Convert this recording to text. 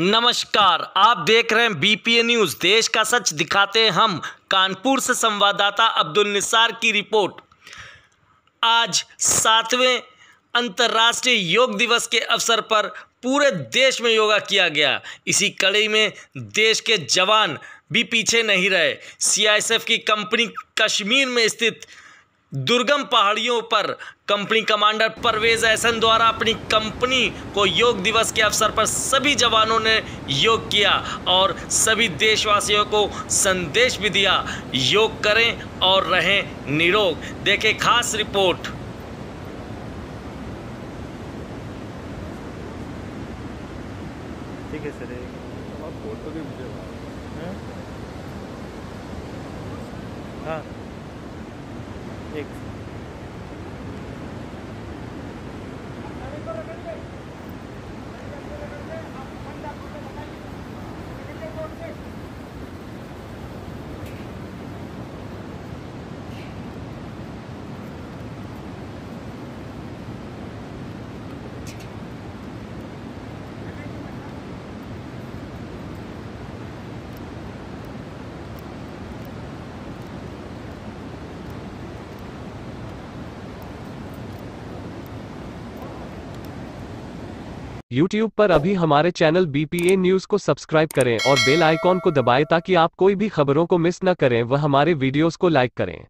नमस्कार, आप देख रहे हैं बीपीए न्यूज़ देश का सच दिखाते हैं हम। कानपुर से संवाददाता अब्दुल निसार की रिपोर्ट। आज सातवें अंतर्राष्ट्रीय योग दिवस के अवसर पर पूरे देश में योगा किया गया। इसी कड़ी में देश के जवान भी पीछे नहीं रहे। सीआईएसएफ की कंपनी कश्मीर में स्थित दुर्गम पहाड़ियों पर कंपनी कमांडर परवेज एहसन द्वारा अपनी कंपनी को योग दिवस के अवसर पर सभी जवानों ने योग किया और सभी देशवासियों को संदेश भी दिया, योग करें और रहें निरोग। देखें खास रिपोर्ट। ठीक है सर हाँ। हाँ YouTube पर अभी हमारे चैनल BPA न्यूज़ को सब्सक्राइब करें और बेल आइकॉन को दबाएँ ताकि आप कोई भी खबरों को मिस न करें व हमारे वीडियोस को लाइक करें।